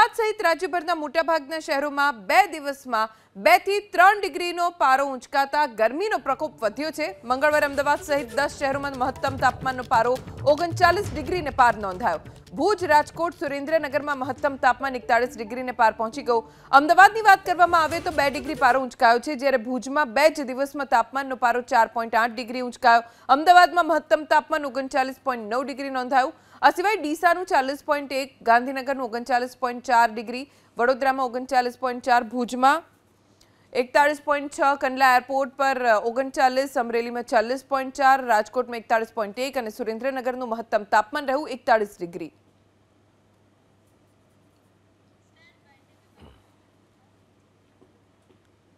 અમદાવાદ સહિત રાજ્યભરના મોટાભાગના શહેરોમાં બે દિવસમાં બે થી ત્રણ ડિગ્રીનો પારો ઉંચકાતા ગરમીનો પ્રકોપ વધ્યો છે મંગળવારે અમદાવાદ સહિત દસ શહેરોમાં મહત્તમ તાપમાનનો પારો ઓગણચાલીસ ડિગ્રીને પાર નોંધાયો ભુજ રાજકોટ સુરેન્દ્રનગરમાં મહત્તમ તાપમાન એકતાળીસ ડિગ્રીને પાર પહોંચી ગયું અમદાવાદની વાત કરવામાં આવે તો બે ડિગ્રી પારો ઉંચકાયો છે જ્યારે ભુજમાં બે જ દિવસમાં તાપમાનનો પારો ચાર પોઈન્ટ આઠ ડિગ્રી ઉંચકાયો અમદાવાદમાં મહત્તમ તાપમાન ઓગણચાલીસ પોઈન્ટ નવ ડિગ્રી નોંધાયું આ સિવાય ડીસાનું ચાલીસ પોઈન્ટ એક ગાંધીનગરનું ઓગણચાલીસ પોઈન્ટ ચાર ડિગ્રી વડોદરામાં ઓગણચાલીસ પોઈન્ટ ચાર ભુજમાં એકતાળીસ પોઈન્ટ છ કંડલા એરપોર્ટ પર ઓગણચાલીસ અમરેલીમાં ચાલીસ પોઈન્ટ ચાર રાજકોટમાં એકતાળીસ પોઈન્ટ એક અને સુરેન્દ્રનગરનું મહત્તમ તાપમાન રહ્યું એકતાળીસ ડિગ્રી